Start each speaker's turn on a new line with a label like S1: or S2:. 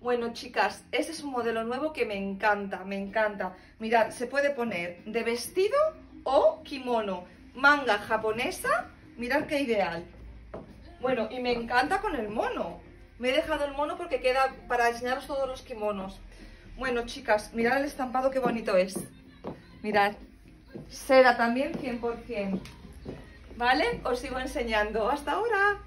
S1: Bueno, chicas, ese es un modelo nuevo que me encanta, me encanta. Mirad, se puede poner de vestido o kimono. Manga japonesa, mirad qué ideal. Bueno, y me encanta con el mono. Me he dejado el mono porque queda para enseñaros todos los kimonos. Bueno, chicas, mirad el estampado qué bonito es. Mirad. Seda también 100%. ¿Vale? Os sigo enseñando. ¡Hasta ahora!